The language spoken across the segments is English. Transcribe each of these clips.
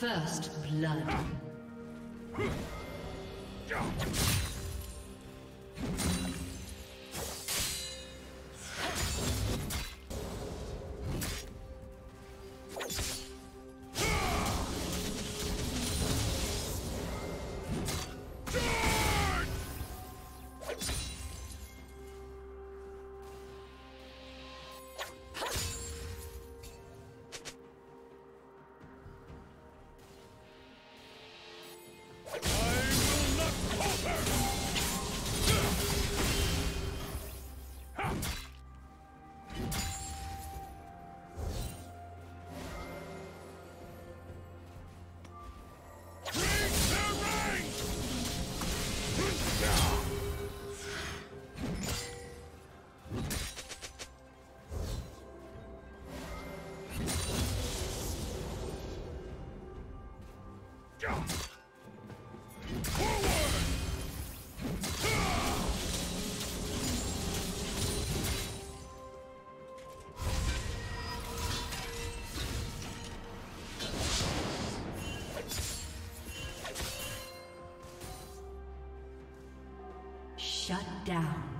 First blood. Shut down.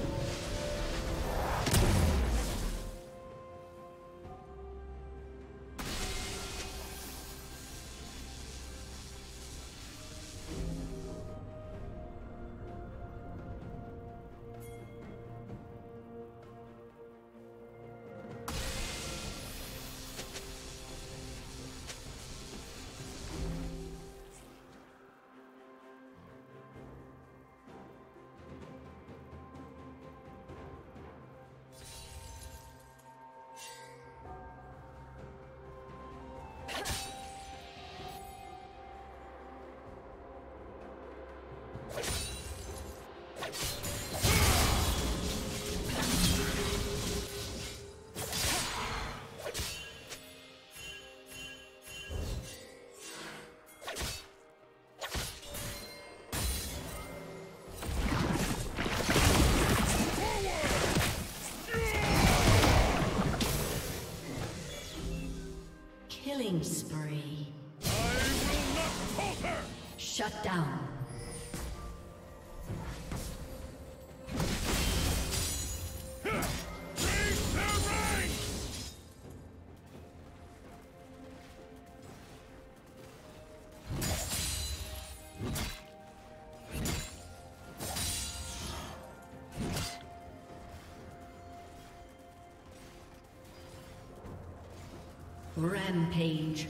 Killing spree. I will not falter! Shut down. Rampage.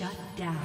Shut down.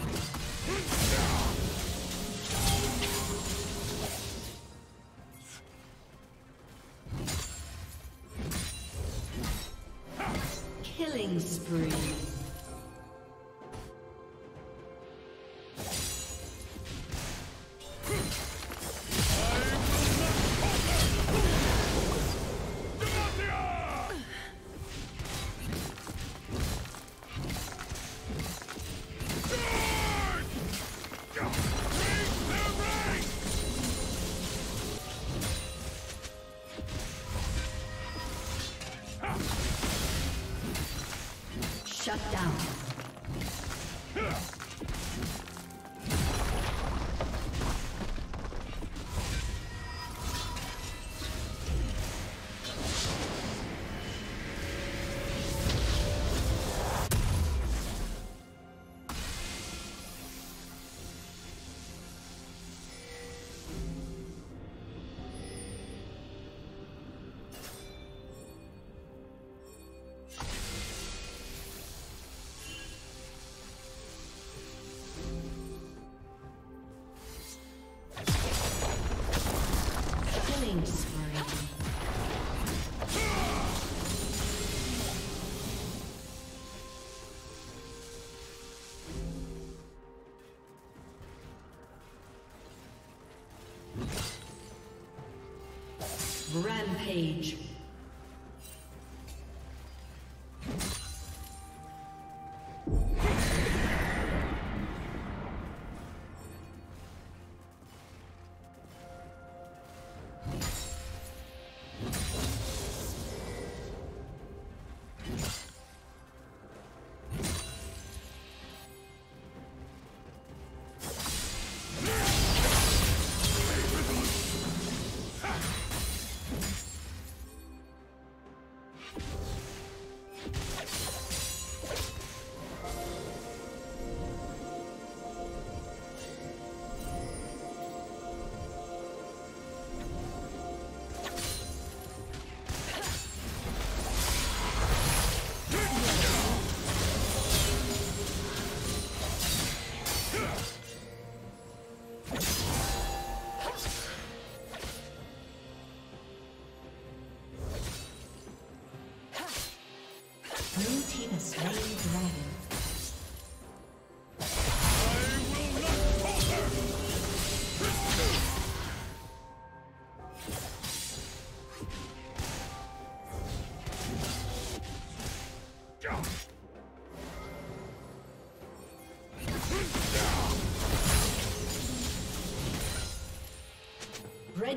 Rampage.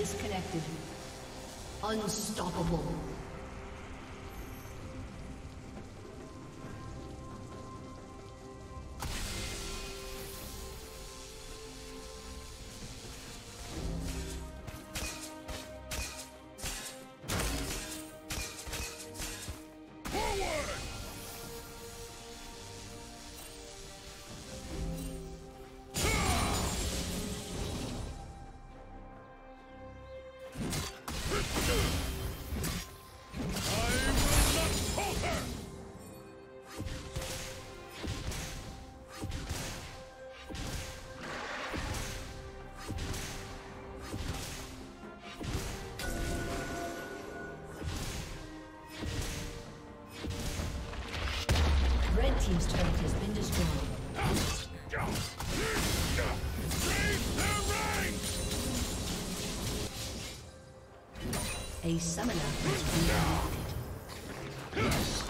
Disconnected. Unstoppable. A summoner has